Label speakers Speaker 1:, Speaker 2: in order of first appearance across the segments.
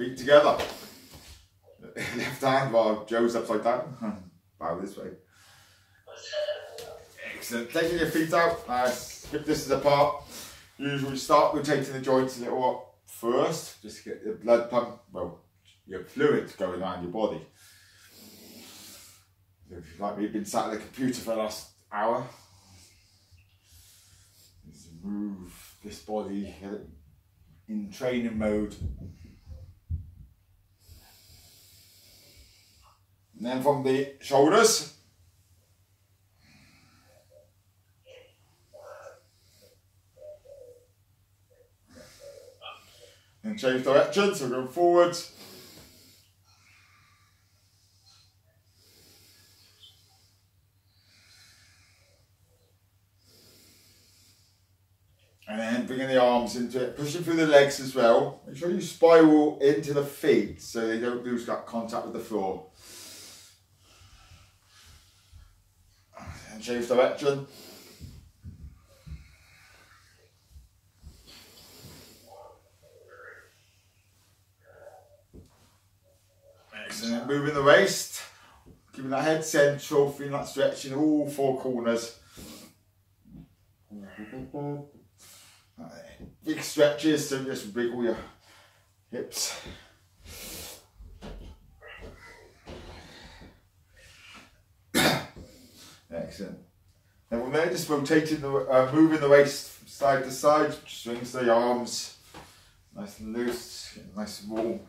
Speaker 1: feet together. Left hand while Joe's upside down. Bow this way. Excellent. Taking your feet out. Nice. Hip distance apart. Usually start rotating the joints a little first. Just to get the blood pump, well, your fluid going around your body. If you like me, been sat at the computer for the last hour. Just move this body in training mode. And then from the shoulders. And change direction, so going forwards. And then bringing the arms into it, pushing through the legs as well. Make sure you spiral into the feet so they don't lose that contact with the floor. And change direction. Excellent. Moving the waist, keeping that head central, feeling that stretch in all four corners. Big stretches, so just wiggle your hips. Excellent. And from there, just rotating the, uh, moving the waist side to side, swings the arms nice and loose, nice and warm.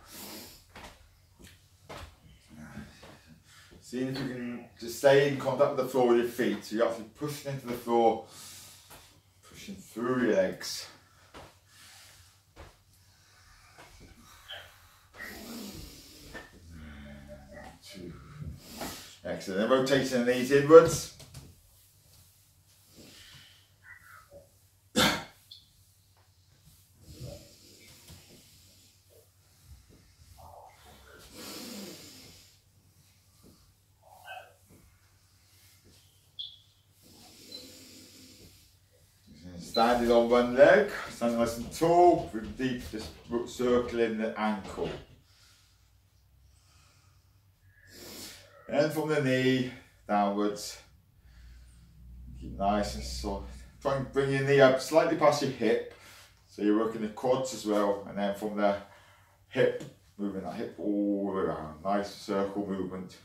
Speaker 1: Seeing if you can just stay in contact with the floor with your feet. So you're actually pushing into the floor, pushing through your legs. Excellent. Rotating the knees inwards. Standing on one leg, standing nice and tall, with deep, just circling the ankle. And from the knee downwards, keep nice and soft. Try and bring your knee up slightly past your hip, so you're working the quads as well. And then from the hip, moving that hip all the way around. Nice circle movement.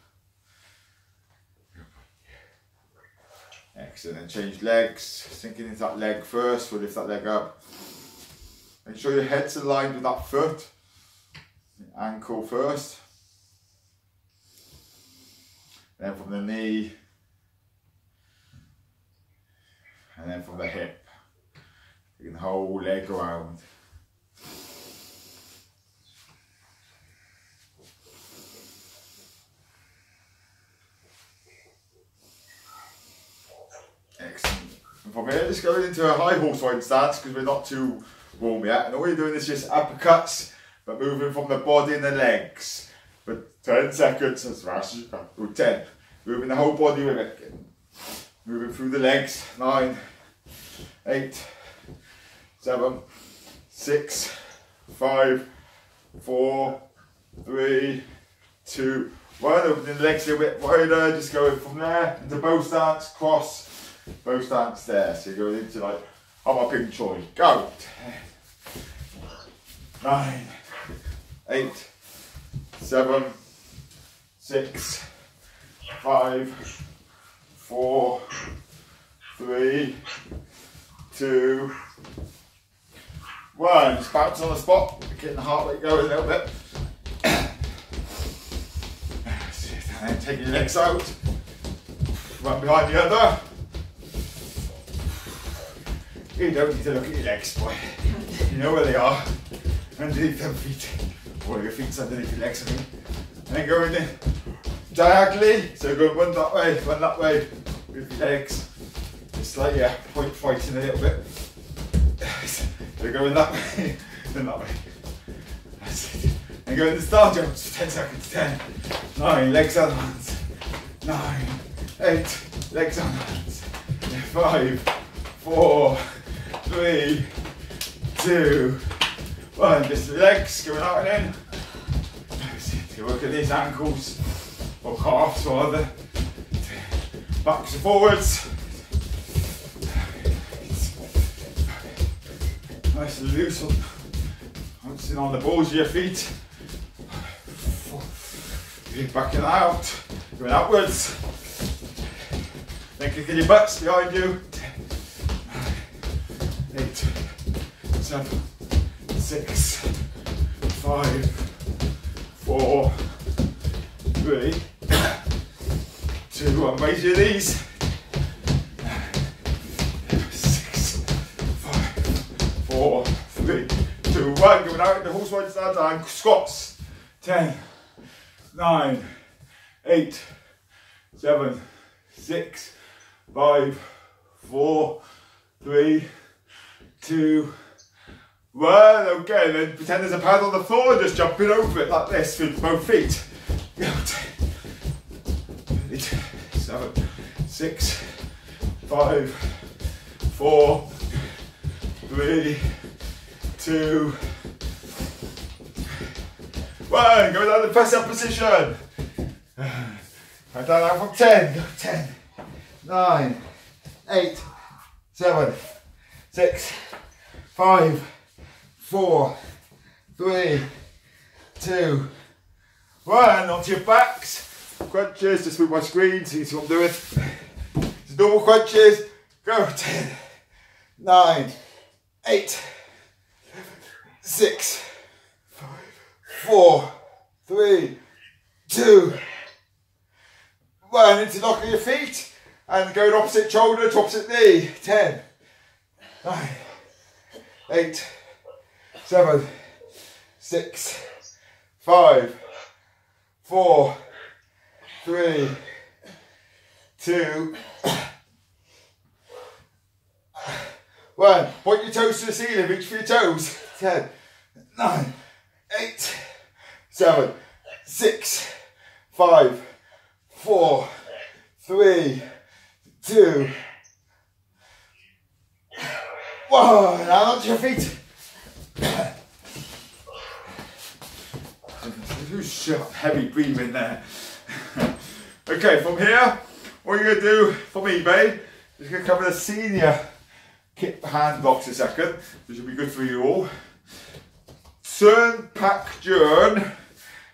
Speaker 1: Excellent. And change legs, sinking into that leg first. We'll lift that leg up. Make sure your head's aligned with that foot. Ankle first. Then from the knee. And then from the hip. You can whole leg around. Excellent. And from here, just going into a high horse riding stance because we're not too warm yet. And all you're doing is just uppercuts, but moving from the body and the legs. For 10 seconds, as fast as you can. Ooh, 10. Moving the whole body with it. Moving through the legs. 9, 8, 7, 6, 5, 4, 3, 2, 1. Opening the legs a bit wider. Just going from there into bow stance, cross bow stance there. So you're going into like Hama Ping Choi. Go. Nine, eight, seven, six, five, four, three, two, one. Just bounce on the spot, getting the heart rate going a little bit. And then take your legs out, one behind the other. You don't need to look at your legs, boy. You know where they are. Underneath them feet. Or your feet's underneath your legs, I mean. And going in diagonally. So go one that way, one that way with your legs. Just like, yeah, point fighting a little bit. So going that way, then that way. That's it. And go in the star jumps for 10 seconds. 10, 9, legs on hands. 9, 8, legs on hands. 5, 4, three, two, one. Just legs going out and in. Look at these ankles or calves rather. Backs and forwards. Nice and loose on, bouncing on the balls of your feet. Backing out, going outwards. Then kicking your butts behind you. Eight, seven, six, five, four, three, two, and raise your knees. Six, five, four, three, two, one. Going out the horse ride stand down. Squats. Ten, nine, eight, seven, six, five, four, three, two, one. Okay, then pretend there's a pad on the floor and just jumping over it like this with both feet. Eight, seven, six, five, four, three, two, one. Go down the press up position. Count down now from 10. Go 10, 9, 8, 7, 6, 5, 4, 3, 2, 1. Onto your backs. Crunches, just move my screen so you see what I'm doing. Just normal crunches. Go 10, 9, 8, 6, 4, 3, 2, 1. Interlocking your feet and going opposite shoulder to opposite knee. 10, 9, 8, 7, 6, 5, 4, 3, 2, 1. Point your toes to the ceiling, reach for your toes. 10, 9, 8, 7, 6, 5, 4, 3, 2, 1. Now onto your feet. Shut heavy breathing there. okay, from here, what you're to do from eBay is going to cover the senior kip hand blocks a second, which will be good for you all. Turn pack journ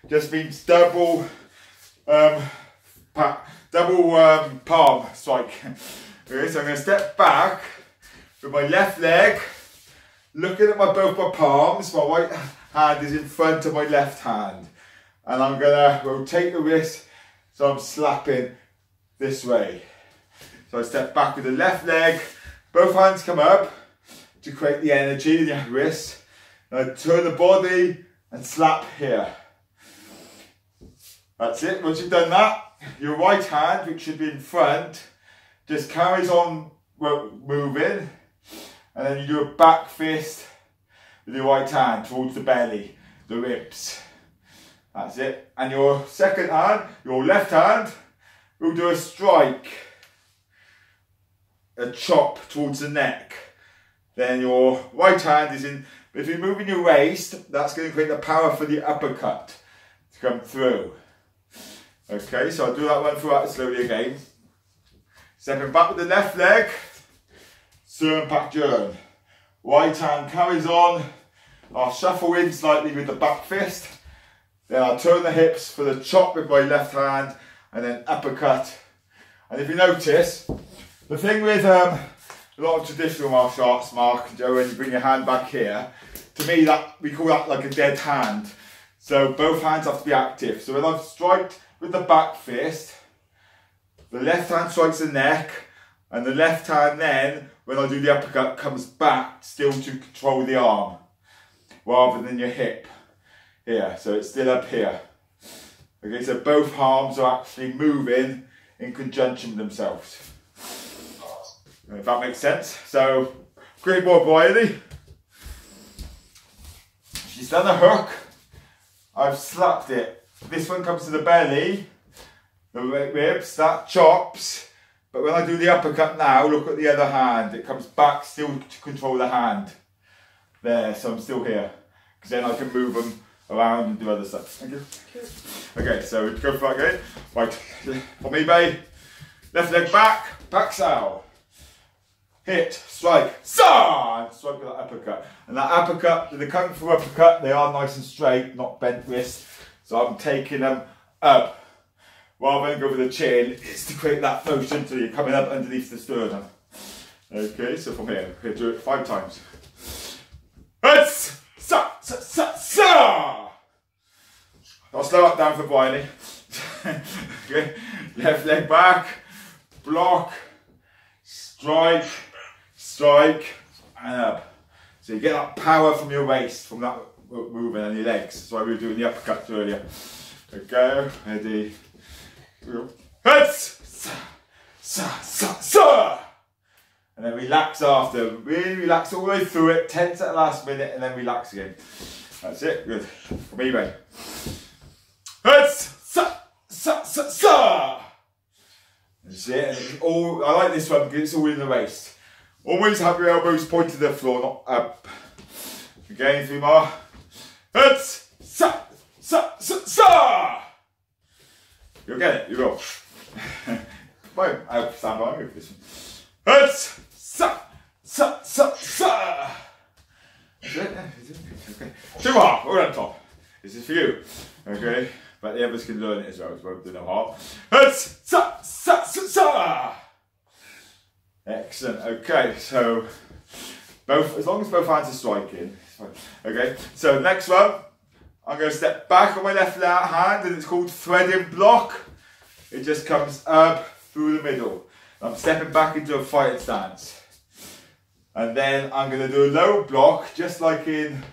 Speaker 1: just means double um, pack, double um, palm strike. Okay, so I'm to step back with my left leg, looking at my both my palms. My right hand is in front of my left hand, and I'm to rotate the wrist so I'm slapping this way. So I step back with the left leg, both hands come up to create the energy in the wrist. And I turn the body and slap here. That's it. Once you've done that, your right hand, which should be in front, just carries on moving. And then you do a back fist with your right hand towards the belly, the ribs. That's it. And your second hand, your left hand, will do a strike, a chop towards the neck. Then your right hand is in, if you're moving your waist, that's going to create the power for the uppercut to come through. Okay, so I'll do that one throughout slowly again. Stepping back with the left leg, Turn pack journ. Right hand carries on. I'll shuffle in slightly with the back fist. Then I'll turn the hips for the chop with my left hand and then uppercut. And if you notice, the thing with um, a lot of traditional martial arts, Mark Joe, when you bring your hand back here, to me that we call that like a dead hand. So both hands have to be active. So when I've striked with the back fist, the left hand strikes the neck, and the left hand then, when I do the uppercut, comes back still to control the arm, rather than your hip here. So it's still up here. Okay, so both arms are actually moving in conjunction with themselves. If that makes sense. So, great boy Briley. She's done a hook. I've slapped it. This one comes to the belly, the ribs, that chops. But when I do the uppercut now, look at the other hand. It comes back still to control the hand. There, so I'm still here. Because then I can move them around and do other stuff. Thank you. Okay, so we go for that again. Right, from eBay, left leg back, back sow. Hit, strike, saw, strike with that uppercut. And that uppercut, the kung fu uppercut, they are nice and straight, not bent wrist. So I'm taking them up. Rather than go for the chin, it's to create that motion so you're coming up underneath the sternum. Okay, so from here, we do it five times. It's sa sa sa sa. I'll slow it down for Briley. okay, left leg back, block, strike, strike, and up. So you get that power from your waist, from that movement and your legs. That's why we were doing the uppercut earlier. Okay, ready. Heads, sa, sa, sa. And then relax after. Really relax all the way through it. Tense at the last minute and then relax again. That's it. Good. From eBay. Heads, sa, sa, sa, sa. That's it. And all, I like this one because it's all in the waist. Always have your elbows pointed to the floor, not up. Again, three more. Heads, sa, sa, sa, sa. You'll get it. You will. Fine. I'll stand by for this one. Heads, sa, sa, sa, sa. Okay. More. All on top. This is for you. Okay. But the others can learn it as well. It won't do no sa, sa, sa, sa. Excellent. Okay. So both, as long as both hands are striking. Okay. So next one. I'm going to step back on my left hand and it's called threading block. It just comes up through the middle. I'm stepping back into a fighting stance. And then I'm going to do a low block, just like in,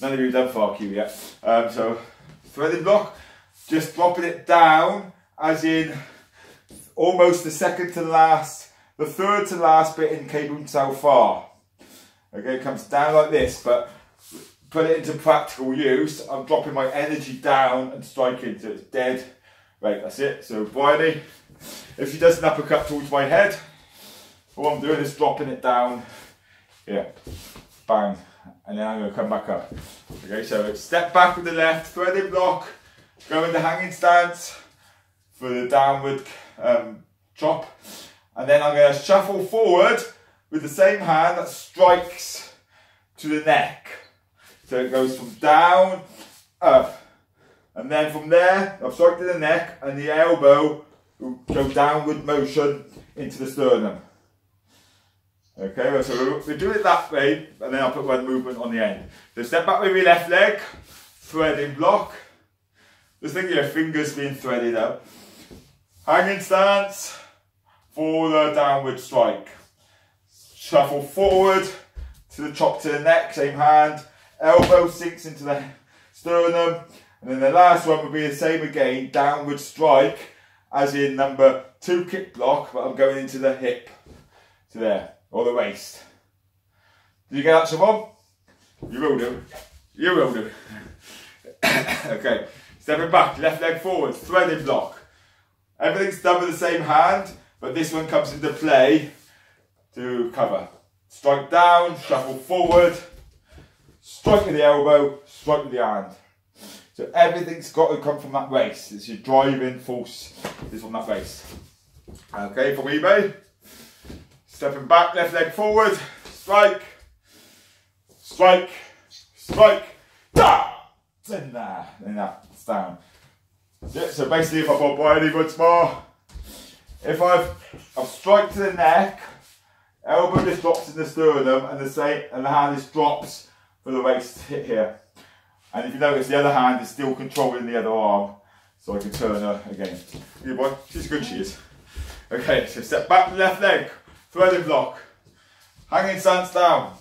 Speaker 1: none of you have done far cue yet. Um, so threading block, just dropping it down as in almost the second to last, the third to last bit in Kei Bum Sao Fa. Okay, it comes down like this, but put it into practical use, I'm dropping my energy down and striking so it's dead. Right, that's it. So Briley, if she does an uppercut towards my head, all I'm doing is dropping it down. Yeah, bang. And then I'm going to come back up. Okay, so step back with the left, threading block, go into hanging stance for the downward um, chop. And then I'm going to shuffle forward with the same hand that strikes to the neck. So it goes from down, up. And then from there, oh, I've struck to the neck and the elbow go downward motion into the sternum. Okay, so we do it that way, and then I'll put one movement on the end. So step back with your left leg, threading block. Just think of your fingers being threaded up. Hanging stance for the downward strike. Shuffle forward to the chop to the neck, same hand. Elbow sinks into the sternum. And then the last one would be the same again, downward strike, as in number two kick block, but I'm going into the hip to there, or the waist. Did you get that, Siobhan? You will do. You will do. okay, stepping back, left leg forward, threading block. Everything's done with the same hand, but this one comes into play to cover. Strike down, shuffle forward, strike with the elbow, strike with the hand. So everything's got to come from that waist. It's your driving force is from that waist. Okay, from eBay. Stepping back, left leg forward, strike, strike, strike, da! In there, then that's down. Yeah, so basically if I put Briley once more, if I've, I've strike to the neck, elbow just drops in the sternum and the same, and the hand just drops for the waist hit here. And if you notice, the other hand is still controlling the other arm. So I can turn her again. Yeah, boy, she's good, she is. Okay, so step back the left leg, threading block. Hanging stance down.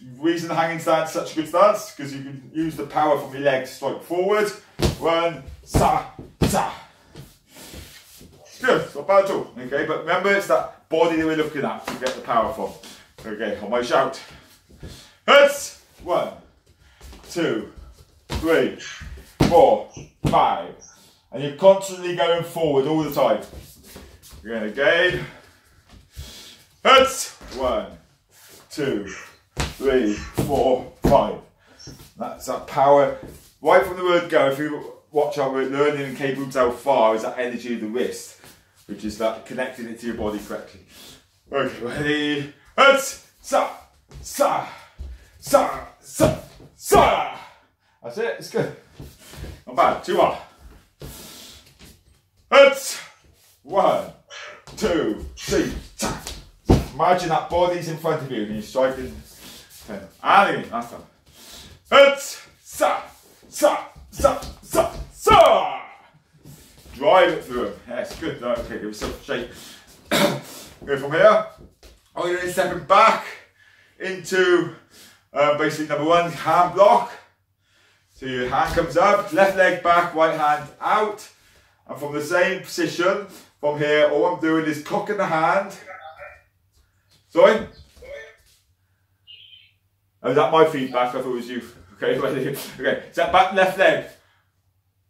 Speaker 1: The reason hanging stance such a good stance, because you can use the power from your leg to strike forward. One, sa, sa. Good, not bad at all. Okay, but remember it's that body that we're looking at to get the power from. Okay, on my shout. Heads. One, two, three, four, five. And you're constantly going forward all the time. Again, again. Heads. One, two, three, four, five. That's that power right from the word go, if you watch our learning in K Boots how far is that energy of the wrist, which is that connecting it to your body correctly. Okay, ready? It's sa sa sa sa. That's it. It's good. Not bad. Two more. It's one, two, three. Ta. Imagine that body's in front of you and you're striking. And again, that's done. It's sa sa sa sa. Drive it through him. Yes, good. No, okay, give yourself a shake. Go from here. Oh, you're doing is stepping back into uh, basically number one, hand block. So your hand comes up, left leg back, right hand out. And from the same position, from here, all I'm doing is cocking the hand. Sorry? Oh, is that my feedback? I thought it was you. Okay, okay. Step back, left leg.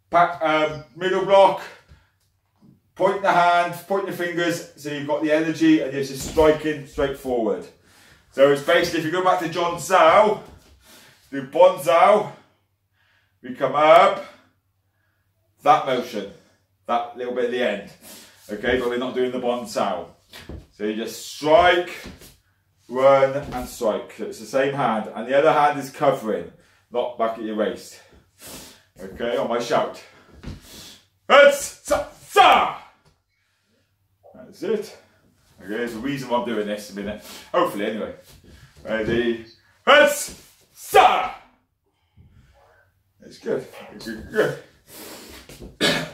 Speaker 1: Back, um, middle block. Point the hand, point your fingers, so you've got the energy and you're just striking straight forward. So it's basically, if you go back to John Zhao, do Bon Zhao, we come up, that motion, that little bit at the end. Okay, but we're not doing the Bon Zhao. So you just strike, run and strike. So it's the same hand. And the other hand is covering, not back at your waist. Okay, on my shout. That's it. Okay, there's a reason why I'm doing this a minute. Hopefully, anyway. Ready? let's sa. It's good. Good, good.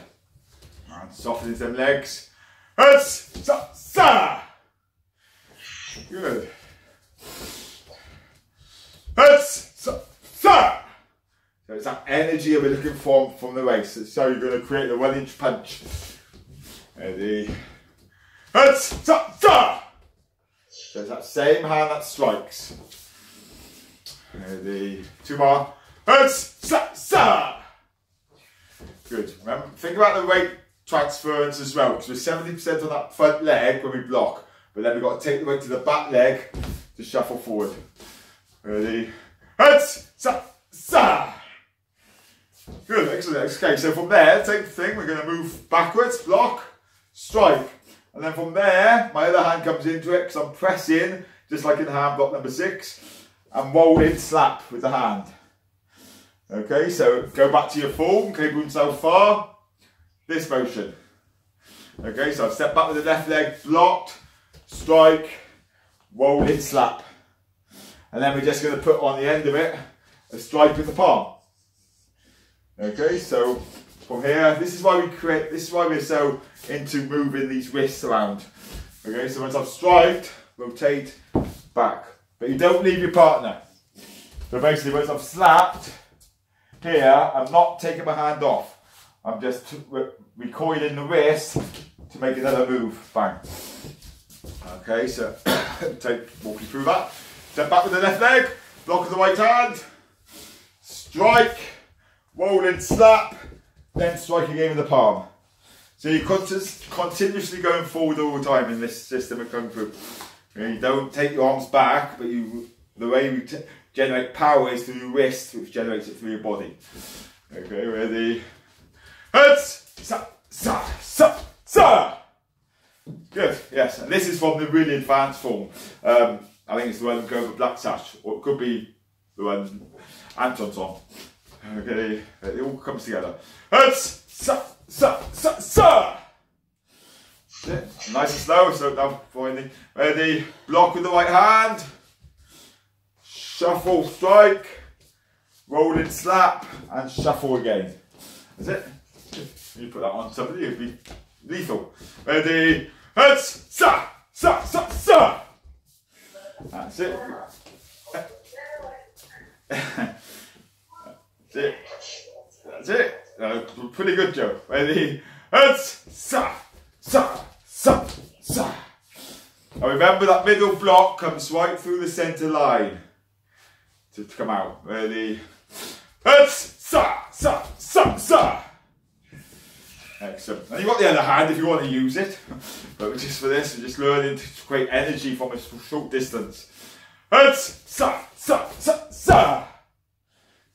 Speaker 1: and softening them legs. It's sa, sa. Good. It's sa, sa. So it's that energy we're looking for from the waist. So you're going to create the one inch punch. Ready? It's. So that same hand that strikes. Ready? Two more. It's sa, sa. Good. Remember, think about the weight transference as well, because we're 70% on that front leg when we block, but then we've got to take the weight to the back leg to shuffle forward. Ready? It's sa, sa. Good, excellent. Okay, so from there, same thing, we're going to move backwards, block, strike. And then from there, my other hand comes into it because I'm pressing, just like in hand block number six, and roll in slap with the hand. Okay, so go back to your form, cable so far, this motion. Okay, so I step back with the left leg, blocked, strike, roll in slap. And then we're just going to put on the end of it a strike with the palm. Okay, so from here, this is why we create, this is why we're so into moving these wrists around. Okay, so once I've striked, rotate back. But you don't leave your partner. So basically, once I've slapped here, I'm not taking my hand off. I'm just re recoiling the wrist to make another move. Bang. Okay, so take walk you through that. Step back with the left leg, block with the right hand, strike, roll and slap, then strike again with the palm. So you're continuously going forward all the time in this system of Kung Fu. You don't take your arms back, but you the way you generate power is through your wrist, which generates it through your body. Okay, ready? It's sa sa sa sa. Good. Yes, and this is from the really advanced form. Um, I think it's the one going for Black Sash, or it could be the one Anton's on. Okay, it all comes together. It's sa sa sa sa. Nice and slow, so now finally. Ready, block with the right hand. Shuffle, strike. Rolling slap and shuffle again. That's it. You put that on somebody, it'd be lethal. Ready, it's sa sa sa sa. That's it. That's it. That's it. Uh, pretty good, Joe. Ready? It's sa, sa, sa, sa. Now remember that middle block comes right through the centre line to, to come out. Ready? It's sa, sa, sa, sa. Excellent. And you've got the other hand if you want to use it. But just for this, we're just learning to create energy from a short distance. It's sa, sa, sa, sa.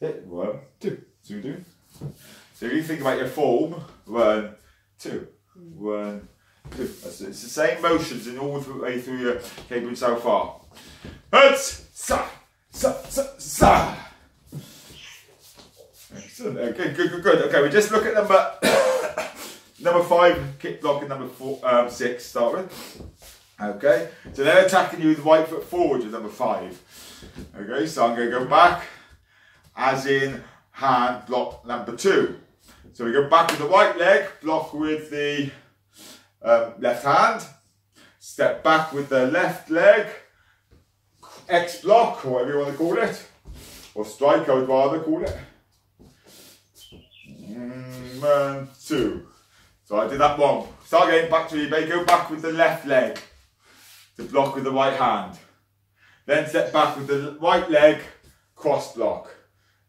Speaker 1: One, two, we do. So if you think about your form, one, two, one, two. That's it. It's the same motions in all the way through your cable so far. Huts, sa, sa, sa, sa. Excellent. Okay, good, good, good. Okay, we just look at number number five, kick block, and number four, um, six. Start with. Okay, so they're attacking you with right foot forward with number five. Okay, so I'm going to go back, as in hand block number two. So we go back with the right leg, block with the um, left hand, step back with the left leg, X block, or whatever you want to call it, or strike, I would rather call it. Mm, one, two. So I did that wrong. Start getting back to eBay, go back with the left leg to block with the right hand. Then step back with the right leg, cross block.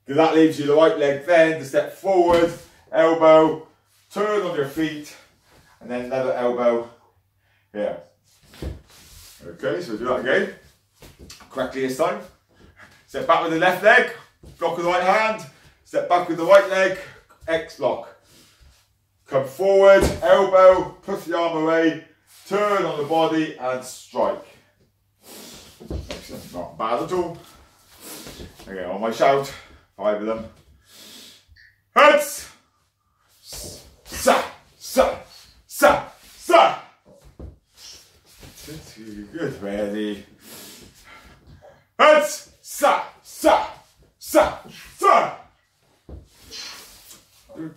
Speaker 1: Because that leaves you the right leg then to step forward, elbow, turn on your feet, and then another elbow here. Okay, so do that again. Correctly this time. Step back with the left leg, block with the right hand, step back with the right leg, X block. Come forward, elbow, push the arm away, turn on the body and strike. Excellent, not bad at all. Okay, on my shout, five of them. Heads! Sa, sa, sa, sa. Good, ready. Heads! Sa, sa, sa, sa.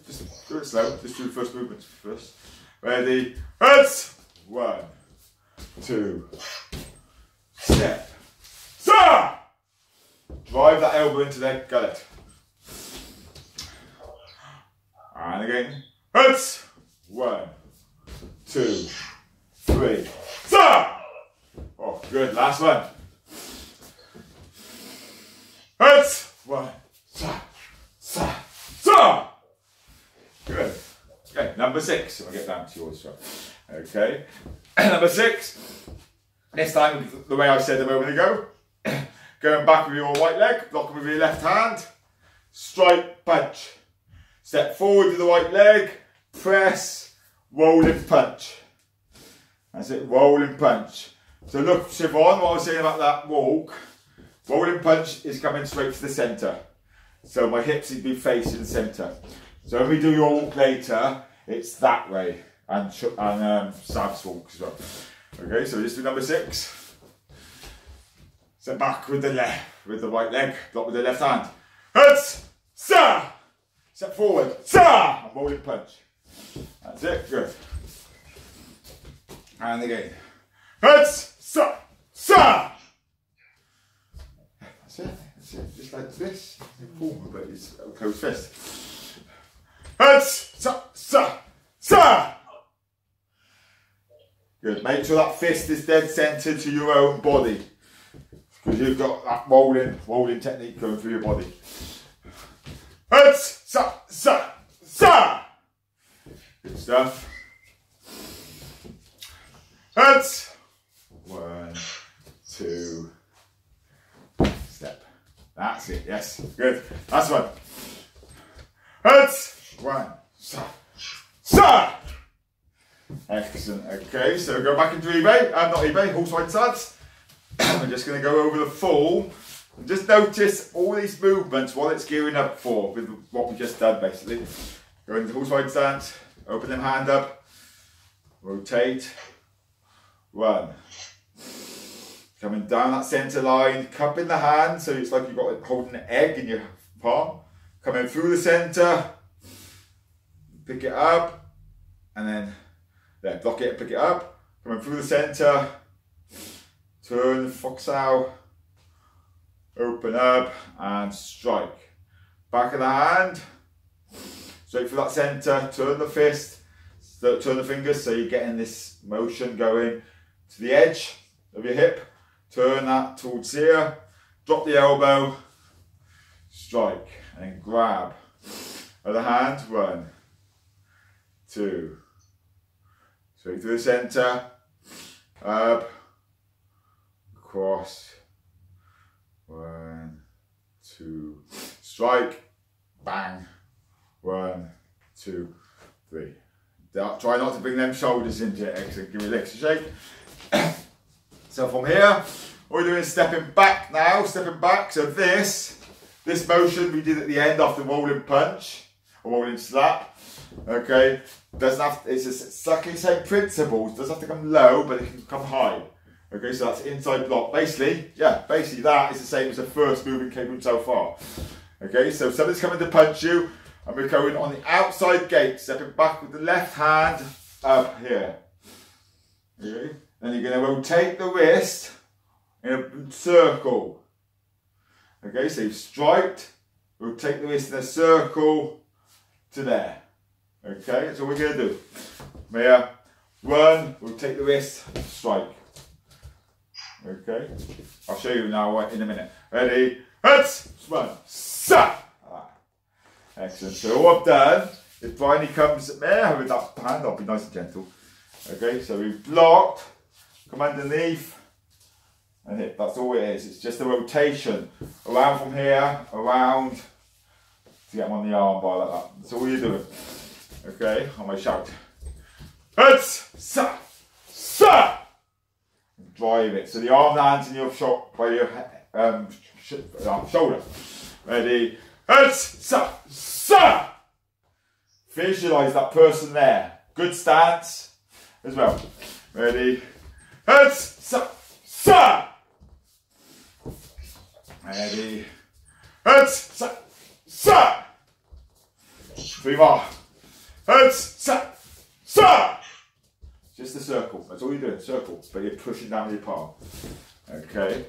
Speaker 1: Just do it slow. Just do the first movement first. Ready? Heads! One, two, step. Sa! Drive that elbow into there. Got And again. Heads. One, two, three. Sa! Oh, good. Last one. Heads. One. Sa. Good. Okay, number six. I'll get down to yours. So. Okay. number six. This time, the way I said a moment ago. Going back with your right leg, blocking with your left hand. Strike, punch. Step forward with the right leg, press, rolling punch. That's it, rolling punch. So look, Siobhan, what I was saying about that walk, rolling punch is coming straight to the centre. So my hips would be facing the centre. So when we do your walk later, it's that way. And, and um, walk as well. Okay, so just do number six. Step back with the left, with the right leg, block with the left hand. Heads, sa! Step forward! And rolling punch. That's it, good. And again. Heads, sa! Sa! That's it, that's it. Just like this. Forward, but it's a closed fist. Heads, sa! Sa! Sa! Good. Make sure that fist is dead centre to your own body. Because you've got that rolling, rolling technique going through your body. Heads, sa, sa, sa. Good stuff. Heads. One, two, step. That's it, yes. Good. Last one. Heads. One, sa, sa. Excellent. Okay, so go back into eBay. I'm not eBay, horse riding stats. I'm just going to go over the full. Just notice all these movements while it's gearing up for with what we just done basically. Go into riding stance, open them hand up, rotate, run. Coming down that centre line, cup in the hand, so it's like you've got it holding an egg in your palm. Coming through the centre, pick it up, and then there, block it, pick it up, coming through the centre, turn, the fox out, open up and strike. Back of the hand, straight for that centre, turn the fist, turn the fingers so you're getting this motion going to the edge of your hip, turn that towards here, drop the elbow, strike and grab. Other hand, one, two, straight through the centre, up, across, one, two, strike, bang. One, two, three. Try not to bring them shoulders into it. Excellent. Give me legs a shake. so from here, all we're doing is stepping back now, stepping back. So this, this motion we did at the end after rolling punch, or rolling slap. Okay, doesn't have, it's exactly the same principles. Doesn't have to come low, but it can come high. Okay, so that's inside block. Basically, yeah, basically that is the same as the first moving came so far. Okay, so somebody's coming to punch you, and we're going on the outside gate, stepping back with the left hand up here. Okay, then you're going to rotate the wrist in a circle. Okay, so you've striked, rotate the wrist in a circle to there. Okay, that's what we're going to do. Here, run, rotate the wrist, strike. Okay, I'll show you now in a minute. Ready? Hits, run, sa. Excellent. So all I've done Bryony comes there with that hand. I'll be nice and gentle. Okay, so we've blocked, come underneath, and hit. That's all it is. It's just a rotation around from here, around to get him on the arm bar like that. That's all you're doing. Okay, on my shout. Hits, sa, sa drive it. So the arm lands in your shot by your um, sh uh, shoulder. Ready? Sa, sa. Visualize that person there. Good stance as well. Ready? Sa, sa. Ready? Sa, sa. Three more. Sa, sa. Just a circle. That's all you're doing. Circle. But you're pushing down with your palm. Okay.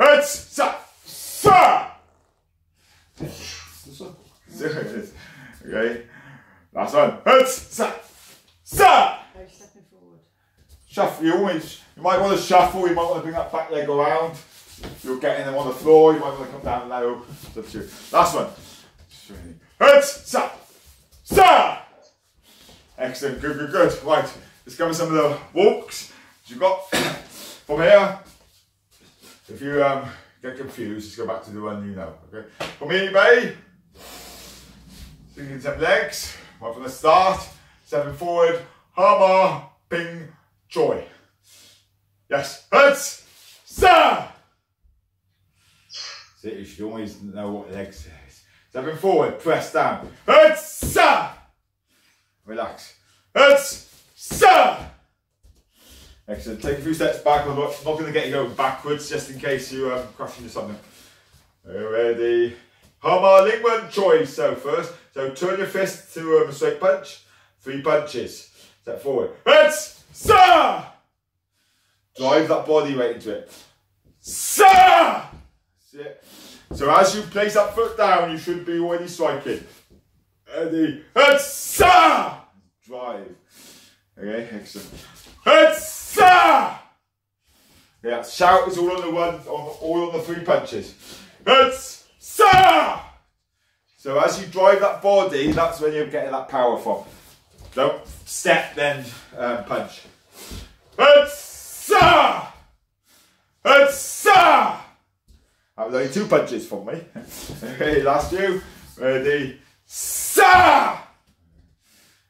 Speaker 1: It's sa sa. Okay. Last one. It's sa sa. Shuffle. You always. You might want to shuffle. You might want to bring that back leg around. You're getting them on the floor, you might want to come down low. Last one. It's sa sa. Excellent. Good. Good. Good. Right. Let's cover some of the walks you've got from here. If you um, get confused, just go back to the one you know. Okay. From here, bay. Thinking some legs. Right from the start. Stepping forward. Hammer, ping, joy. Yes. Heads. Sir. See, you should always know what legs is. Stepping forward. Press down. Heads. Sir. Relax. Heads. Sir! Excellent. Take a few steps back. I'm not, going to get you going backwards just in case you um, crash into something. Ready? Hammer Lingman choice. So first, so turn your fist to um, a straight punch. Three punches. Step forward. Let's sir. Drive that body weight into it. Sir. So as you place that foot down, you should be already striking. Ready? Let's sir. Drive. Okay, excellent. Hetsa! Yeah, shout is all on the one, on all on the three punches. Hetsa! So as you drive that body, that's when you're getting that power from. Don't step then um, punch. Hetsa! Hetsa! That was only two punches from me. okay, last few. Ready? Sa!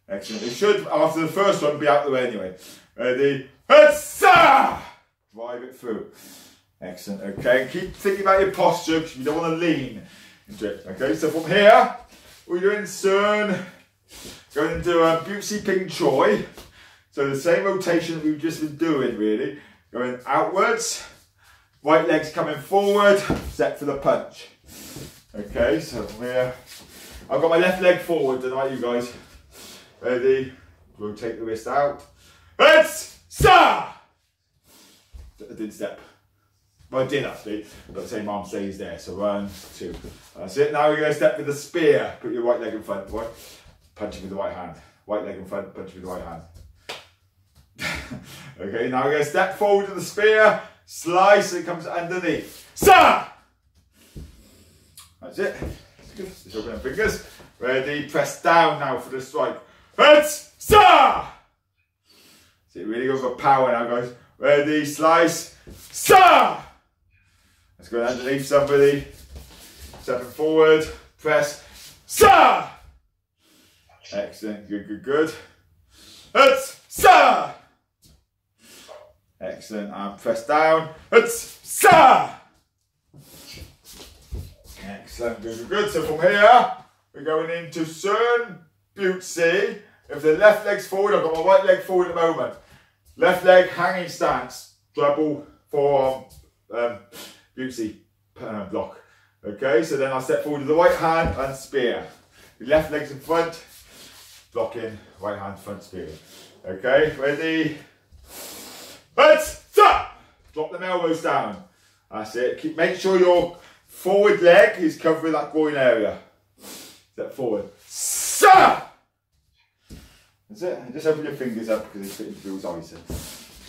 Speaker 1: Excellent. It should, after the first one, be out the way anyway. Ready? Hutsa! Drive it through. Excellent. Okay, and keep thinking about your posture because you don't want to lean into it. Okay, so from here, we're doing Cern, going into a Butsy Ping Choi. So the same rotation that we've just been doing, really. Going outwards, right legs coming forward, set for the punch. Okay, so from here, I've got my left leg forward tonight, you guys. Ready? Rotate the wrist out. Let's sa! I did step. Well, I did actually, but the same arm stays there. So one, two. That's it. Now we're going to step with the spear. Put your right leg in front, boy. Punching with the right hand. Right leg in front, punching with the right hand. okay, now we're going to step forward to the spear, slice, it comes underneath. Sa! That's it. Just open fingers. Ready, press down now for the strike. Heads, sa! See, really go for power now, guys. Ready, slice, sa! Let's go underneath somebody. Stepping forward, press, sa. Excellent, good, good, good. It's sa. Excellent, and press down. It's sa. Excellent, good, good, good. So from here, we're going into Cern Butzi. If the left leg's forward, I've got my right leg forward at the moment. Left leg hanging stance, double forearm um, Butzi uh, block. Okay, so then I step forward with the right hand and spear. Left leg's in front, blocking, right hand front spear. Okay, ready? Let's stop! Drop them elbows down. That's it. Keep, make sure your forward leg is covering that groin area. Step forward. Stop! That's it. Just open your fingers up because they fit into Bill's eyes.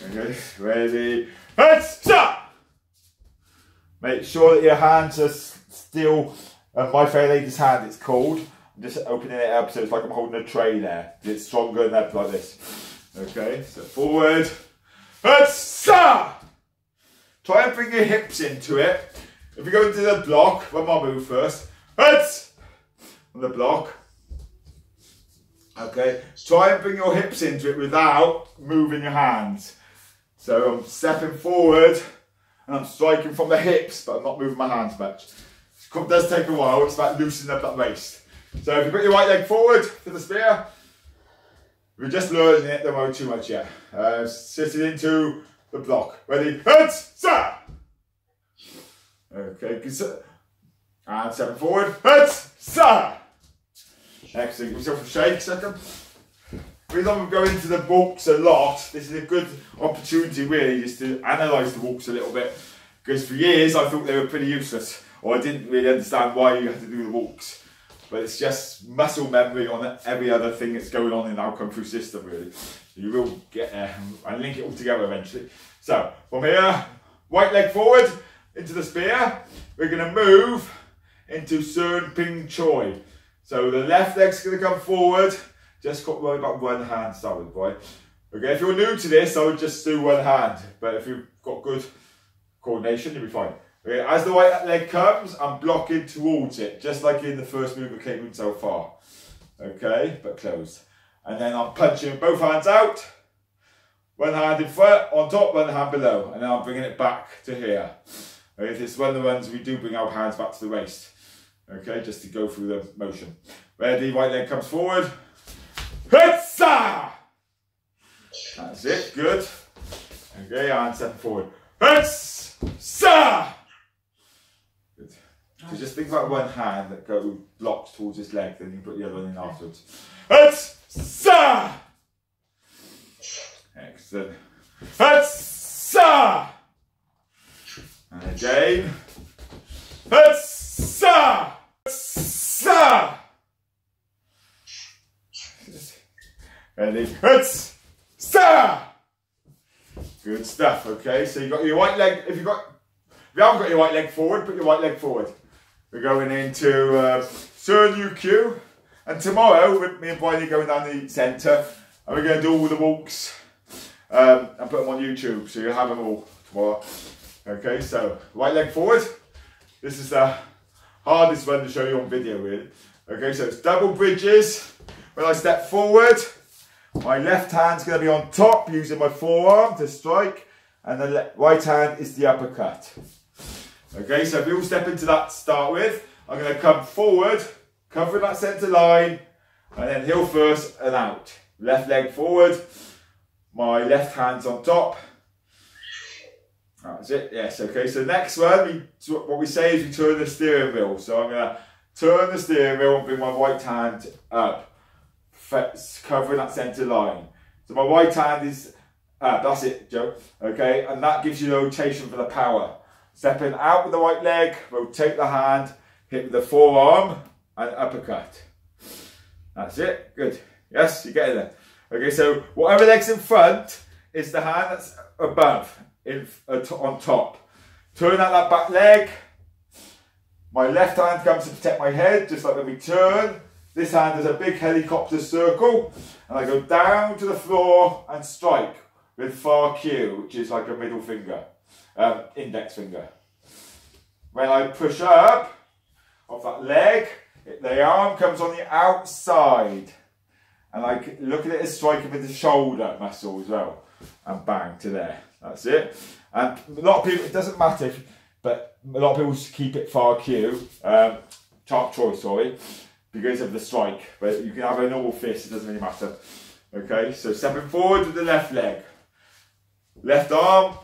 Speaker 1: Okay, ready? Let's start! Make sure that your hands are still, uh, my fair lady's hand it's called. I'm just opening it up so it's like I'm holding a tray there. It's stronger than that like this. Okay, so forward. Stop! Try and bring your hips into it. If you go into the block, one more move first. Heads on the block. Okay, try and bring your hips into it without moving your hands. So I'm stepping forward and I'm striking from the hips, but I'm not moving my hands much. It does take a while, it's about loosening up that waist. So if you put your right leg forward to the spear, we're just learning it, don't worry too much yet. Uh, sitting into the block. Ready? Heads, sir! Okay, good. And seven forward. Heads, sir! Excellent. Give yourself a shake, second. The reason I'm into the walks a lot, this is a good opportunity really just to analyse the walks a little bit. Because for years I thought they were pretty useless, or I didn't really understand why you had to do the walks. But it's just muscle memory on every other thing that's going on in our kung fu system really. You will get there and link it all together eventually. So from here, right leg forward into the spear. We're going to move into Sun Ping Choi. So the left leg's going to come forward. Just got about one hand started, boy. Okay, if you're new to this, I would just do one hand. But if you've got good coordination, you'll be fine. Okay, as the right leg comes, I'm blocking towards it, just like in the first move came in so far. Okay, but closed. And then I'm punching both hands out. One hand in front, on top, one hand below. And then I'm bringing it back to here. Okay, this is one of the ones we do bring our hands back to the waist. Okay, just to go through the motion. Ready, right leg comes forward. Hetsa! That's it, good. Okay, and step forward. Hetsa! Good. So just think about one hand that goes blocked towards his leg, then you put the other one in afterwards. Hetsa! Excellent. Hetsa! And again. Hetsa! Ready? Hetsa! Good stuff, okay? So you've got your right leg, if you've got, if you haven't got your right leg forward, put your right leg forward. We're going into uh, Sur UQ. And tomorrow, me and Brian are going down the centre, and we're going to do all the walks um, and put them on YouTube. So you'll have them all tomorrow. Okay, so right leg forward. This is the hardest one to show you on video, really. Okay, so it's double bridges. When I step forward, my left hand's going to be on top using my forearm to strike, and the right hand is the uppercut. Okay, so if we all step into that to start with, I'm going to come forward, covering that centre line, and then heel first and out. Left leg forward, my left hand's on top. That's it, yes, okay. So next one, we, what we say is we turn the steering wheel. So I'm going to turn the steering wheel and bring my right hand up covering that centre line. So my right hand is, ah, that's it, Joe. Okay, and that gives you the rotation for the power. Stepping out with the right leg, rotate the hand, hit with the forearm, and uppercut. That's it, good. Yes, you get it there. Okay, so whatever leg's in front is the hand that's above, in, uh, on top. Turn out that back leg. My left hand comes to protect my head, just like when we turn. This hand is a big helicopter circle, and I go down to the floor and strike with far Q, which is like a middle finger, um, index finger. When I push up off that leg, the arm comes on the outside. And I look at it as striking with the shoulder muscle as well. And bang to there. That's it. And a lot of people, it doesn't matter, but a lot of people keep it far Q, um, top choice, sorry, because have the strike. But you can have a normal fist, it doesn't really matter. Okay, so stepping forward with the left leg. Left arm,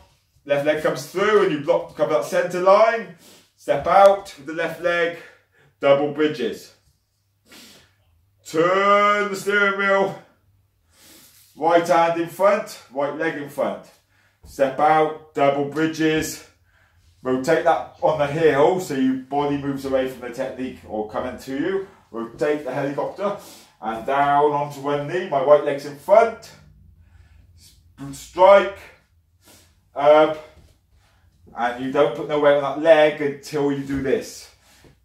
Speaker 1: left leg comes through and you block, cover that centre line. Step out with the left leg, double bridges. Turn the steering wheel. Right hand in front, right leg in front. Step out, double bridges. Rotate that on the heel so your body moves away from the technique or coming to you. Rotate the helicopter and down onto one knee. My right leg's in front. Strike. Up. And you don't put no weight on that leg until you do this.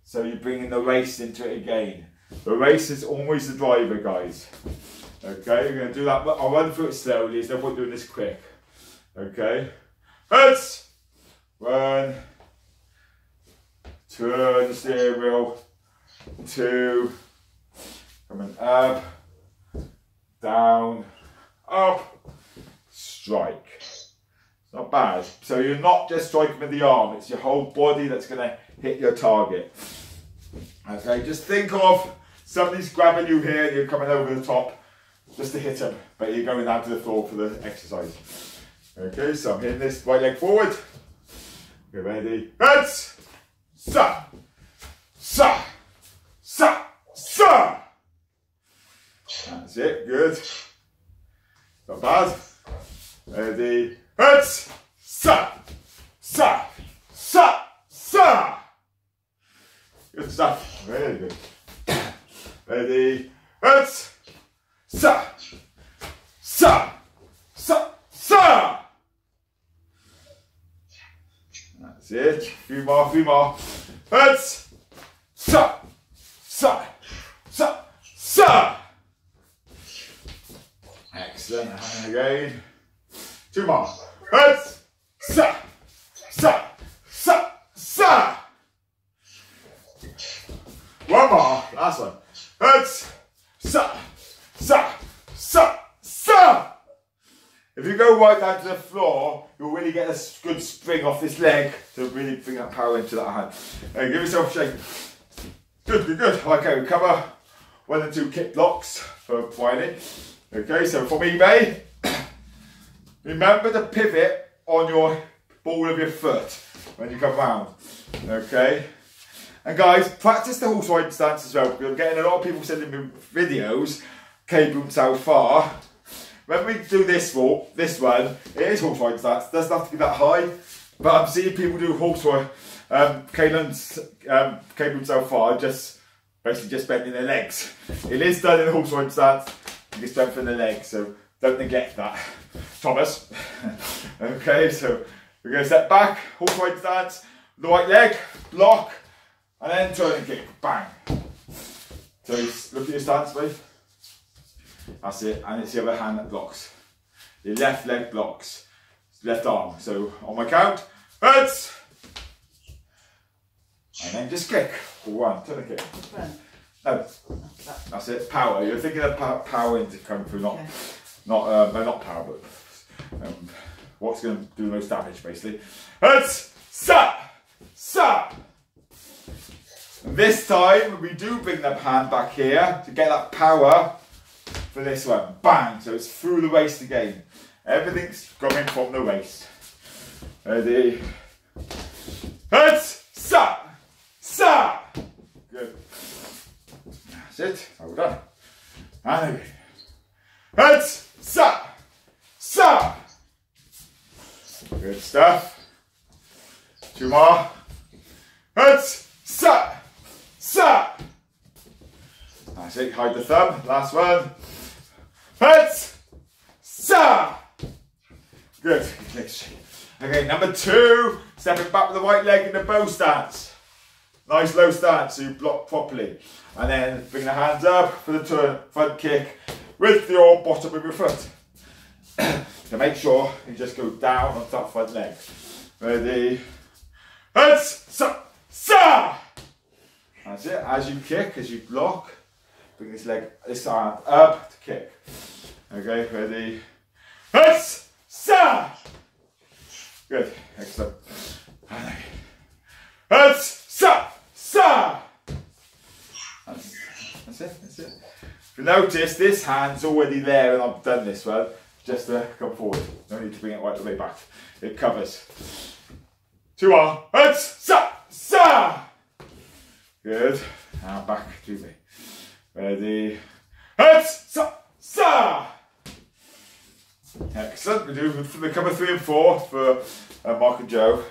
Speaker 1: So you're bringing the race into it again. The race is always the driver, guys. Okay, you're going to do that. I'll run through it slowly. There's no point doing this quick. Okay. Heads. One. Turn the steering wheel. Two. Coming up. Down. Up. Strike. It's not bad. So you're not just striking with the arm. It's your whole body that's going to hit your target. Okay, just think of somebody's grabbing you here and you're coming over the top just to hit them, but you're going down to the floor for the exercise. Okay, so I'm hitting this right leg forward. Get ready. Sa. Sa. Sa. Sa. That's it. Good. Not bad. Ready. Heads. Sa. Sa. Sa. Sa. Good stuff. Very good. Ready. Heads. Sa. Sa. Sa. Sa. That's it. Few more, few more. Heads. Sa. Sa. Sa. Sa. Excellent. Eh? Again. Two more. Heads. Sa. Sa. Sa. Sa. One more. Last one. Heads. Sa. Sa. Sa. Sa. If you go right down to the floor, you'll really get a good spring off this leg to really bring that power into that hand. And give yourself a shake. Good, good, good. Okay, we cover one and two kick blocks for whining. Okay, so for me, eBay, remember to pivot on your ball of your foot when you come round. Okay. And guys, practice the horse riding stance as well I'm getting a lot of people sending me videos, cable so far. When we do this walk, this one, it is horse riding stance. It doesn't have to be that high, but I'm seeing people do horse riding, um, Kaelin's um, far, just basically just bending their legs. It is done in horse riding stance. You can strengthen the legs, so don't neglect that. Thomas. okay, so we're going to step back, horse riding stance, the right leg, block, and then turn and kick. Bang. So look at your stance, please. That's it. And it's the other hand that blocks. Your left leg blocks. Left arm. So on my count, heads. And then just kick. One, turn and kick. No, that's it. Power. You're thinking of power into kung fu, not,
Speaker 2: Okay.
Speaker 1: Not, uh, no, not power, but um, what's going to do the most damage, basically. Heads, sa, sa. And this time we do bring the pan back here to get that power for this one. Bang! So it's through the waist again. Everything's coming from the waist. Ready? Heads, sa, sa. Good. That's it. Well done. And again. Heads, sa, sa. Good stuff. Two more. Heads, sa, sa. That's it. Hide the thumb. Last one. Heads, sa. Good. Okay, number two. Stepping back with the right leg in the bow stance. Nice low stance so you block properly. And then bring the hands up for the turn, front kick with your bottom of your foot. to make sure you just go down on that front leg. Ready? Heads, sa, sa! That's it. As you kick, as you block, bring this leg, this arm up to kick. Okay, ready? Hits! Sa! Good, excellent. Hits! Sa! Sa! That's, that's it, that's it. Notice, this hand's already there and I've done this one, just to come forward. No need to bring it right the way back. It covers. Two are, hits! Sa! Sa! Good. Now back to me. Ready? Hits! Sa! Sa! Excellent. We do the cover three and four for uh, Mark and Joe.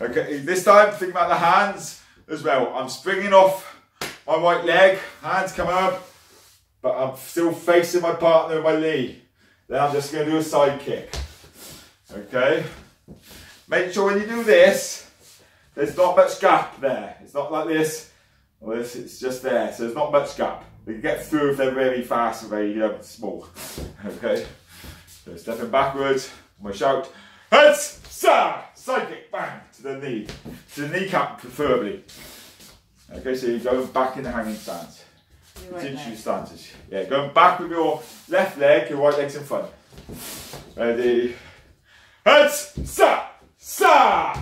Speaker 1: Okay, this time think about the hands as well. I'm springing off my right leg, hands come up, but I'm still facing my partner with my knee. Then I'm just going to do a side kick. Okay. Make sure when you do this, there's not much gap there. It's not like this, or this, it's just there. So there's not much gap. You can get through if they're very fast and very um, small. Okay. So stepping backwards, my shout, heads, sa, side kick, bang, to the knee, to the kneecap preferably. Okay, so you're going back in the hanging stance. Right stances. Yeah, going back with your left leg, your right leg's in front. Ready, heads, sa, sa.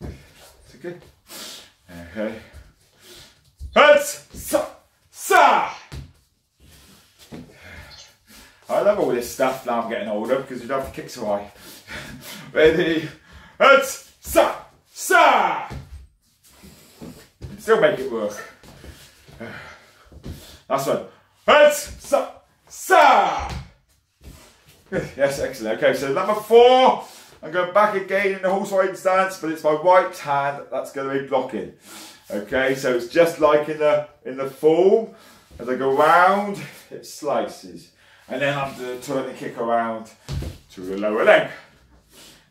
Speaker 1: Is it good? Okay. Heads, sa, sa. I love all this stuff now I'm getting older because you don't have to kick so high. Ready? Heads, sa, sa. Still make it work. Last one. Heads, sa, sa. Yes, excellent. Okay, so number four, I'm going back again in the horse riding stance, but it's my right hand that's going to be blocking. Okay, so it's just like in the in the form. As I go round, it slices. And then I'm going to turn the kick around to the lower leg.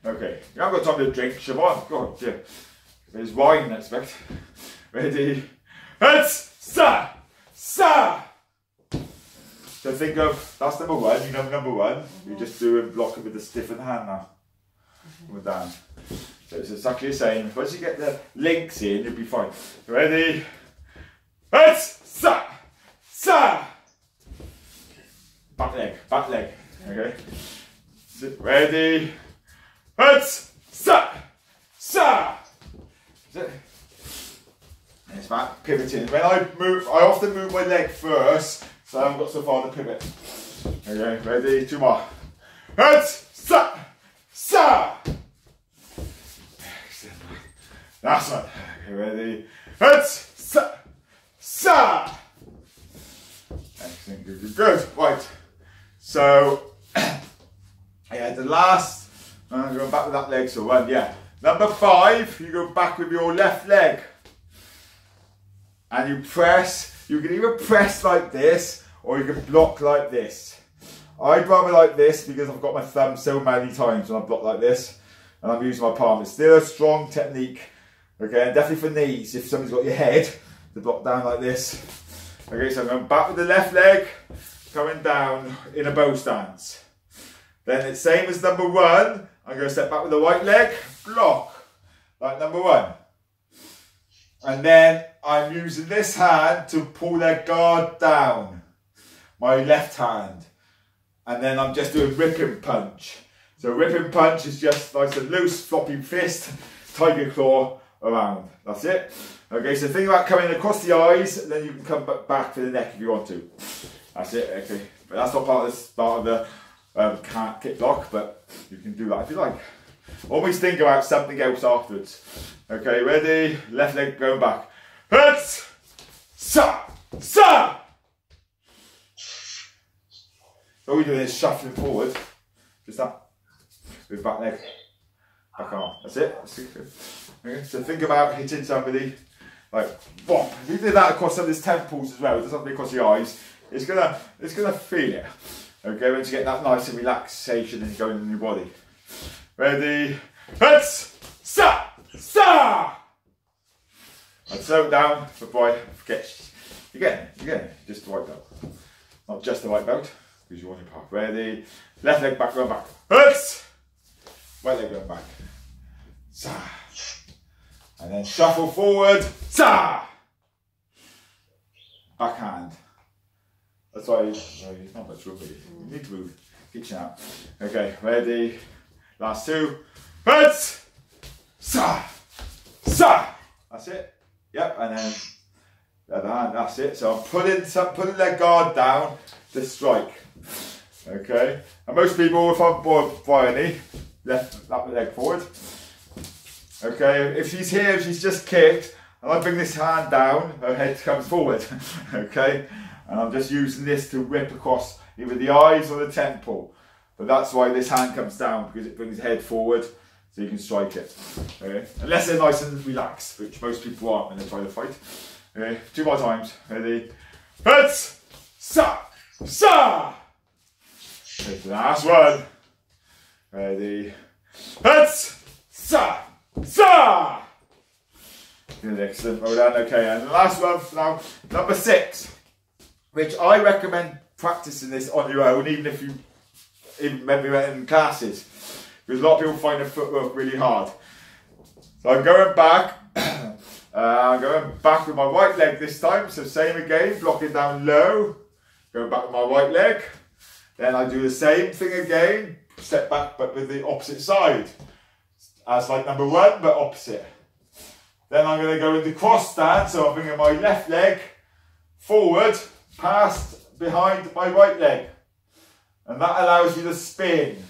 Speaker 1: Okay, you haven't got time to drink, Siobhan. God, yeah. There's wine, I expect. Ready? Heads, sa, sa. So think of, that's number one, you know number one. Mm-hmm. You just do a block with a stiffened hand now. Mm-hmm. down. So it's exactly the same. Once you get the links in, you'll be fine. Ready? Let's! sa, sa back leg, back leg. Okay. Sit ready. Heads, sa, sa. It's back, pivoting. When I move, I often move my leg first, so I haven't got so far to pivot. Okay, ready, two more. Heads, sa, sa. Last one. Okay, ready. Heads, sa, sa. Excellent, good, good, good. Right. So, yeah, the last, uh, I'm going back with that leg, so one, yeah. Number five, you go back with your left leg. And you press, you can either press like this, or you can block like this. I'd rather like this because I've got my thumb so many times when I block like this. And I'm using my palm. It's still a strong technique. Okay, and definitely for knees, if somebody's got your head, to block down like this. Okay, so I'm going back with the left leg coming down in a bow stance. Then it's same as number one. I'm going to step back with the right leg, block, like number one. And then I'm using this hand to pull their guard down, my left hand. And then I'm just doing ripping punch. So ripping punch is just like a loose floppy fist, tiger claw around. That's it. Okay, so think about coming across the eyes, then you can come back for the neck if you want to. That's it, okay. But that's not part of the start of the um, kick lock, but you can do that if you like. Always think about something else afterwards. Okay, ready? Left leg going back. Hits! Sa! Sa! So all we're doing is shuffling forward. Just that. With back leg. Back arm. That's it. That's it. Okay, so think about hitting somebody like, whop. If you did that across some of his temples as well, it to be across the eyes. It's gonna, it's gonna feel it. Okay, once you get that nice and relaxation and going in your body. Ready? let's, sa, sa. And slow it down before I forget. Again, again, just the white belt. Not just the white belt, because you want your path. Ready? Left leg back, going back. Heads. Right leg going back. Sa. And then shuffle forward, sa! Backhand. That's why he's, not much room, you need to move. Kitchen out. Okay, ready? Last two. Heads! Sa! Sa! That's it. Yep, and then hand, that's it. So I'm putting, putting their guard down to strike. Okay, and most people, if I'm bored by any, left that leg forward. Okay, if she's here, if she's just kicked, and I bring this hand down, her head comes forward. okay, and I'm just using this to whip across either the eyes or the temple. But that's why this hand comes down because it brings the head forward so you can strike it. Okay, unless they're nice and relaxed, which most people aren't when they try to fight. Okay, two more times. Ready? Heads, sa, sa. The last one. Ready? Heads! Sa! Sa! Good, excellent. Well done. Okay, and the last one now, number six, which I recommend practicing this on your own, even if you even maybe in classes, because a lot of people find the footwork really hard. So I'm going back. uh, I'm going back with my right leg this time. So same again, blocking down low. Going back with my right leg. Then I do the same thing again, step back but with the opposite side. As like number one, but opposite. Then I'm going to go into cross stand, so I'm bringing my left leg forward, past behind my right leg. And that allows you to spin.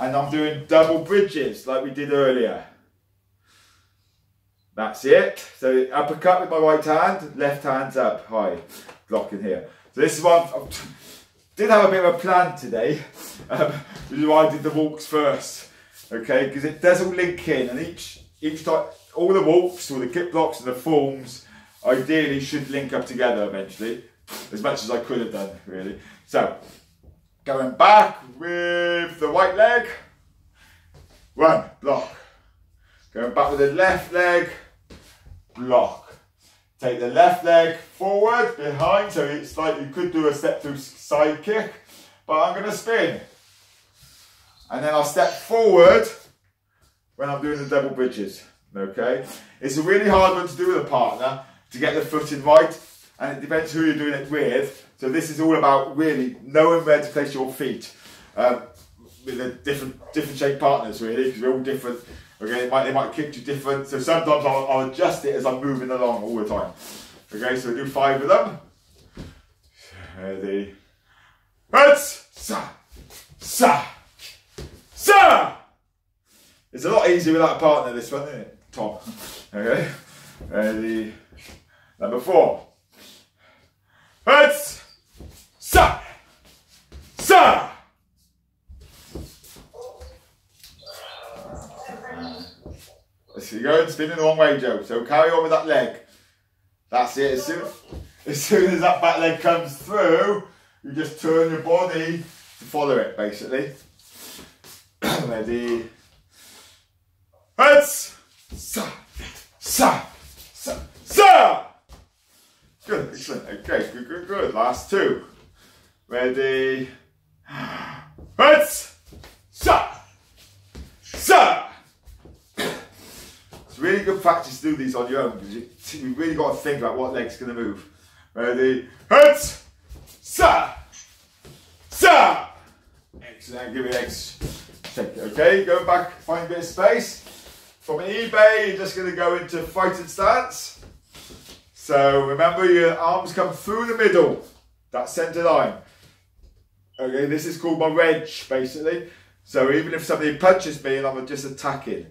Speaker 1: And I'm doing double bridges like we did earlier. That's it. So uppercut with my right hand, left hand's up high, blocking here. So this is what I'm, did have a bit of a plan today, um, which is why I did the walks first. Okay, because it does all link in, and each each time all the walks, all the kick blocks, and the forms ideally should link up together eventually, as much as I could have done really. So going back with the right leg, one block. Going back with the left leg, block. Take the left leg forward, behind, so it's like you could do a step through side kick, but I'm going to spin. And then I'll step forward when I'm doing the double bridges, okay? It's a really hard one to do with a partner, to get the footing right, and it depends who you're doing it with. So this is all about really knowing where to place your feet. Um, with the different different shaped partners really, because we're all different Okay, they might, they might kick you different. So sometimes I'll, I'll adjust it as I'm moving along all the time. Okay, so do five of them. Ready. Let's Sa. Sa. Sa. It's a lot easier without a partner, this one, isn't it? Tom. Okay. Ready. Number four. Heads. Sa. Sa. So you're going spinning the wrong way, Joe. So carry on with that leg. That's it. As soon, as soon as that back leg comes through, you just turn your body to follow it, basically. Ready. Heads. Sa. Sa. Sa. Sa. Good, excellent. Okay, good, good, good. Last two. Ready. Sa. Sa It's really good practice to do these on your own because you, you really got to think about what leg's going to move. Ready? Heads! Sa! Sa! Excellent. Give it legs. Shake it. Okay, go back, find a bit of space. From eBay, you're just going to go into fighting stance. So remember, your arms come through the middle, that centre line. Okay, this is called my wedge, basically. So even if somebody punches me and I'm just attacking,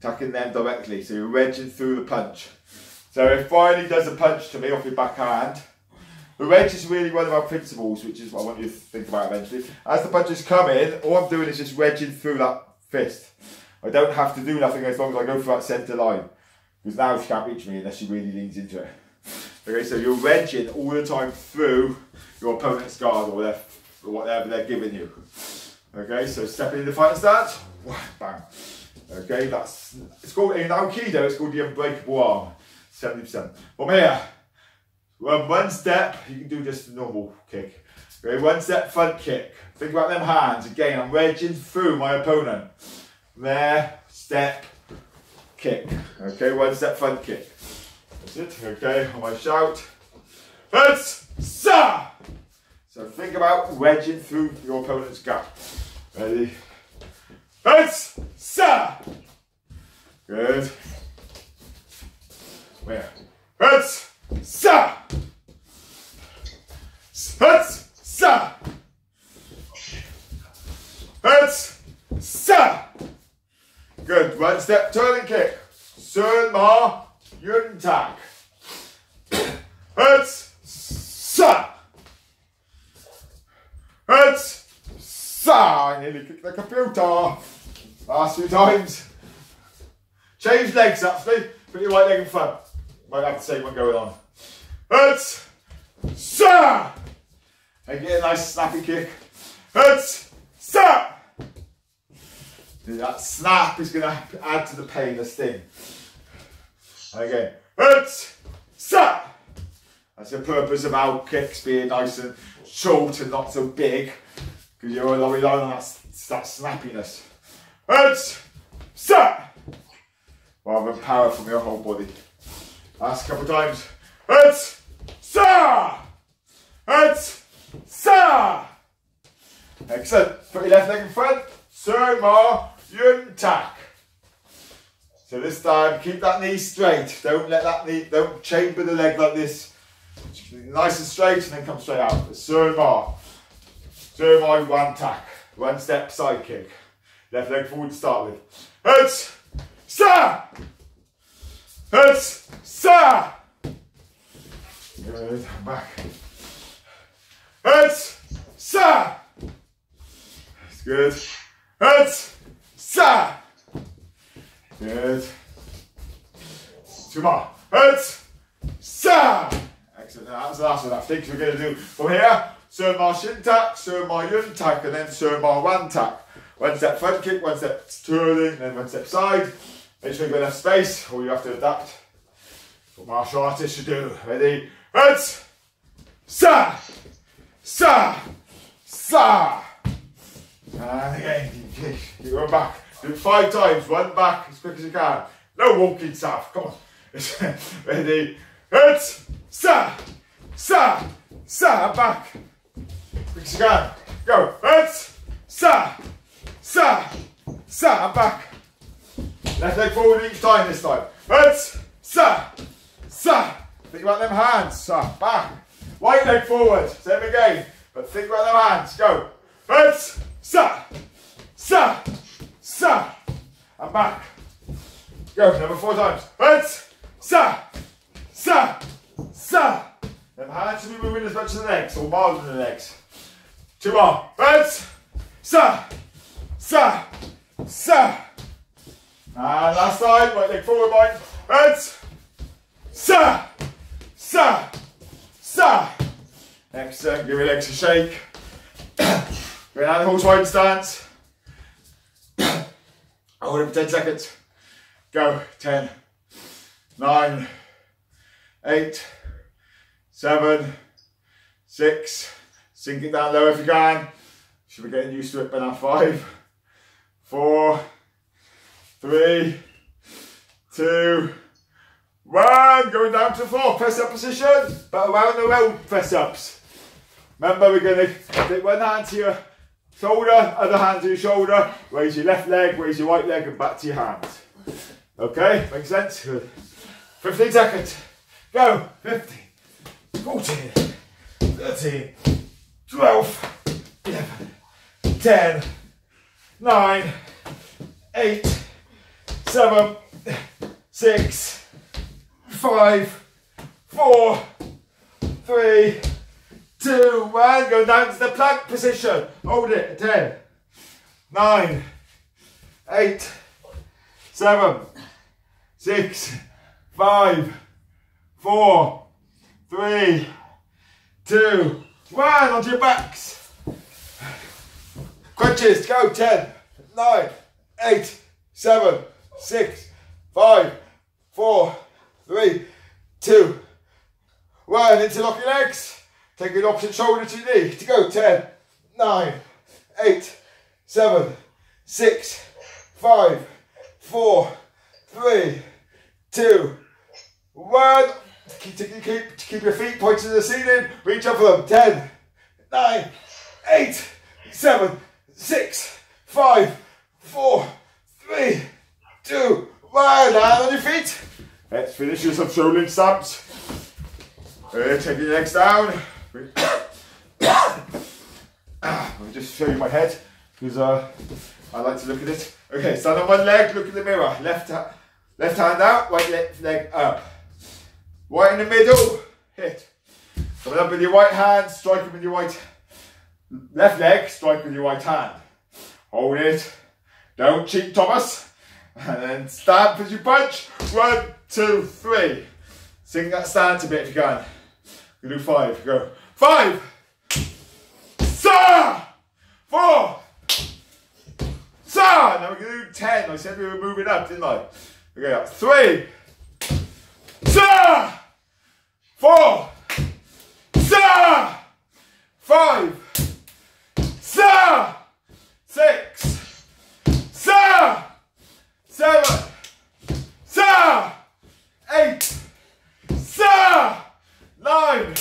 Speaker 1: attacking them directly. So you're wedging through the punch. So if Briley does a punch to me off your backhand, the wedge is really one of our principles, which is what I want you to think about eventually. As the punches come in, all I'm doing is just wedging through that fist. I don't have to do nothing as long as I go through that centre line. Because now she can't reach me unless she really leans into it. Okay, so you're wedging all the time through your opponent's guard or, their, or whatever they're giving you. Okay, so stepping in the fighting stance, bang. Okay, that's it's called in Aikido. It's called the unbreakable arm, seventy percent. From here, well, one step you can do just a normal kick. Okay, one step front kick. Think about them hands again. I'm wedging through my opponent. There, step, kick. Okay, one step front kick. That's it. Okay, on my shout. Heads, sa. So think about wedging through your opponent's gap. Ready? Heads, sa. Good. Where? Heads, sa. Heads, sa. Heads, sa. Good. One step turning kick. Sun Ma Yun Tak. Heads, sa. Heads, sa. I nearly kicked the computer. Last few times. Change legs actually. Put your right leg in front. Might have the same one going on. Heads, sa. And get a nice snappy kick. Heads, sa. That snap is going to add to the pain, this thing. And again, sa. That's the purpose of our kicks being nice and short and not so big. Because you're relying on that, that snappiness. Heads, sa. Rather than power from your whole body. Last couple of times. Heads, sa. Heads, sa. Excellent. Put your left leg in front. Sun Ma Yun Tak. So this time, keep that knee straight. Don't let that knee, don't chamber the leg like this. Nice and straight and then come straight out. Sun Ma. Sun Ma Yun Tak. One step side kick. Left leg forward to start with. Heads, sa. Heads, sa. Good, back. Heads, sa. That's good. Heads, sa. Good. Two more. Heads, sa. Excellent. That's the last of that thing we're going to do from here. Sun Ma Shin Tak, Sun Ma Yun Tak, and then Sun Ma Wan Tak. One step front kick, one step twirling, then one step side. Make sure you've got enough space, or you have to adapt. What martial artists should do. Ready? Heads, sa, sa, sa. And again, keep going back. Do it five times, one back as quick as you can. No walking south, come on. Ready? Heads, sa, sa, sa, back. Quick as you can. Go. Heads, sa, sa, sa, back. Left leg forward each time this time. Heads, sa, sa. Think about them hands, sa, back. Right leg forward, same again. But think about them hands, go. Sa, sa, sa. And back. Go, number four times. Heads, sa, sa, sa. Them hands should be moving as much as the legs, or more than the legs. Two more. Heads, sa, sa, sa. And last side, right leg forward, mind. Heads, sa, sa, sa. Excellent. Uh, give your legs a shake. Going out the horse wide stance. Hold it for 10 seconds. Go. 10, 9, 8, 7, 6. Sink it down low if you can. Should be getting used to it by now. 5, 4, 3, 2, 1. Going down to 4. Press up position. But around the road press ups. Remember, we're going to take one hand to your shoulder, other hand to your shoulder, raise your left leg, raise your right leg, and back to your hands. Okay, makes sense? Good. 15 seconds. Go. 15, 14, 13, 12, 11, 10, 9, 8, 7, 6, 5, 4, 3, two, one. Go down to the plank position. Hold it. Ten, nine, eight, seven, six, five, four, three, two, one. Onto your backs. Crunches. Go. Ten, nine, eight, seven, six, five, four, three, two, one. Interlock your legs. Take the opposite shoulder to your knee. To go. 10, 9, 8, 7, 6, 5, 4, three, two, one. Keep, keep, keep, keep your feet pointed to the ceiling. Reach up for them. Ten, nine, eight, seven, six, five, four, three, two, one. Land on your feet. Let's finish with some shoulder stamps. Uh, take your legs down. Let me just show you my head because uh, I like to look at it. Okay, stand on one leg, look in the mirror. Left, left hand out, right leg up. Right in the middle, hit. Coming up with your right hand, strike with your right left leg, strike with your right hand. Hold it. Don't cheat, Thomas. And then stamp as you punch. One, two, three. Sing that stance a bit if you can. We do five. Go. Five. Sir. Four. Sir. Now we're going to do ten. I said we were moving up, didn't I? Okay, up. Three. Sir. Four. Sir. Five. Sir. Six. Sir. Seven. Sir. Eight. Sir. Nine.